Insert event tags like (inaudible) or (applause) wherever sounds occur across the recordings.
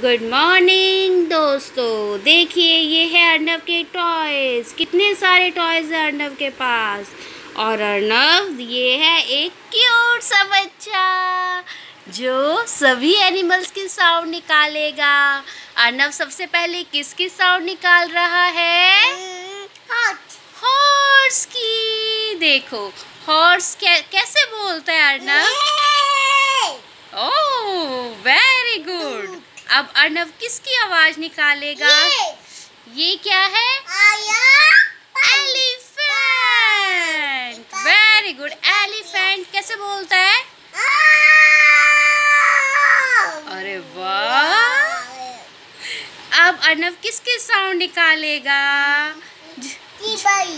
Good morning दोस्तों। देखिए ये है अर्नव के टॉयज कितने सारे टॉयज हैं अर्नव के पास? और अर्नव ये है एक क्यूट सा बच्चा जो सभी एनिमल्स की साउंड निकालेगा। अर्नव सबसे पहले किसकी साउंड निकाल रहा है? हॉर्स की। देखो हॉर्स कै, कैसे बोलता है अर्नव ओह वेरी गुड अब अर्नव किसकी आवाज़ निकालेगा? ये, ये क्या है? एलिफेंट। वेरी गुड एलिफेंट कैसे बोलता है? अरे वाह। अब अर्नव किसकी साउंड निकालेगा?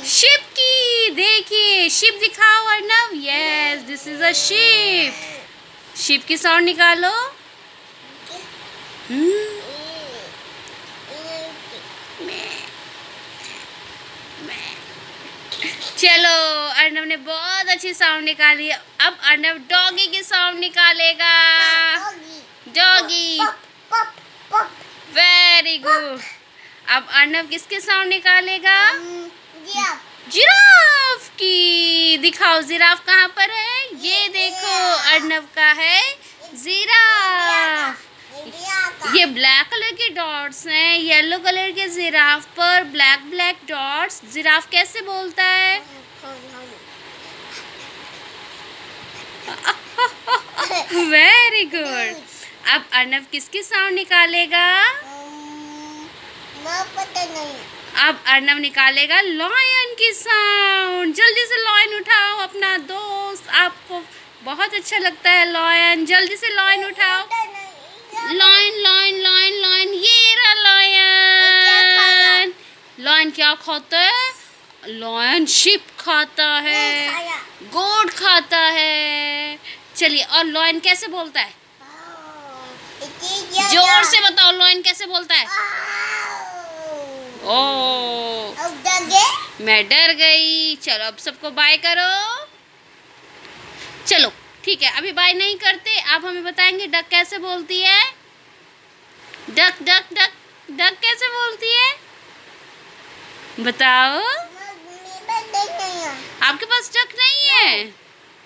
शिप की। देखिए शिप दिखाओ Arnav yes this is a ship ship की साउंड निकालो। चलो अर्नव ने बहुत अच्छी साउंड निकाली। अब अर्नव डॉगी की साउंड निकालेगा। डॉगी वेरी गुड अब अर्नव किसके साउंड निकालेगा? जिराफ की। दिखाओ, जिराफ कहाँ पर है? ये देखो अर्नव का है जिराफ। ये ब्लैक कलर के डॉट्स हैं येलो कलर के जिराफ पर ब्लैक ब्लैक डॉट्स जिराफ कैसे बोलता है? (laughs) वेरी गुड अब अर्नव किसकी साउंड निकालेगा? पता नहीं अब अर्नव निकालेगा लॉयन की साउंड जल्दी से लॉयन उठाओ अपना दोस्त. आपको बहुत अच्छा लगता है लॉयन जल्दी से लॉयन उठाओ. लॉयन लॉयन लॉयन लॉयन ये रहा लॉयन लॉयन क्या खाता है? लॉयन शिप खाता है। गोड खाता है। चलिए और लॉयन कैसे बोलता है? ज़ोर से बताओ लॉयन कैसे बोलता है? ओ मैं डर गई। चलो अब सबको बाय करो। चलो ठीक है अभी बाय नहीं करते। आप हमें बताएँगे डक कैसे बोलती है? डक डक डक डक कैसे बोलती है? बताओ। आपके पास डक नहीं है?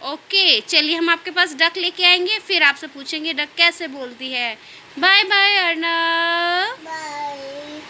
ओके, चलिए हम आपके पास डक लेके आएँगे, फिर आपसे पूछेंगे डक कैसे बोलती है। Bye bye bye.